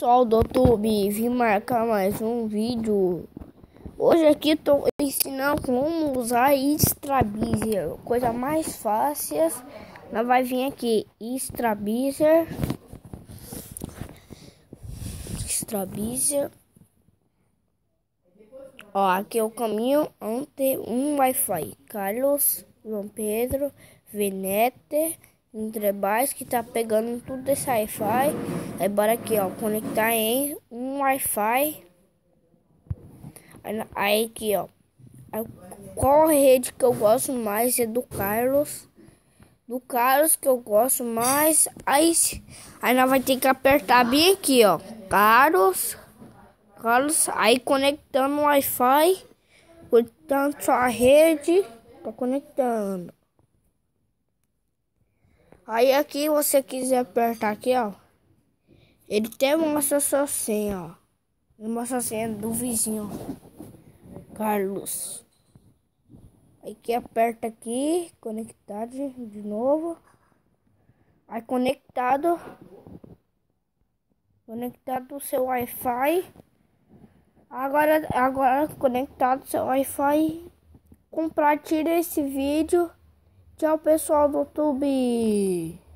Pessoal do YouTube, vim marcar mais um vídeo. Hoje aqui estou ensinando como usar Strabizer, coisa mais fácil. Nós vai vir aqui Strabizer, Strabizer. Ó, aqui é o caminho ante um Wi-Fi. Carlos, João Pedro, Venete. Entrebais que tá pegando tudo esse Wi-Fi. Aí bora aqui, ó, conectar em um Wi-Fi. Aí, aí aqui, ó. Qual rede que eu gosto mais é do Carlos. Do Carlos que eu gosto mais. Aí, aí nós vai ter que apertar bem aqui, ó. Carlos. Carlos. Aí conectando o Wi-Fi. Portanto, sua rede. Tá conectando. Aí aqui você quiser apertar aqui, ó. Ele até mostra sua senha, ó. Ele mostra a senha do vizinho. Carlos. Aí que aperta aqui, conectado de novo. Aí conectado. Conectado o seu Wi-Fi. Agora, agora conectado seu Wi-Fi. Compartilhe esse vídeo. Tchau, pessoal do YouTube.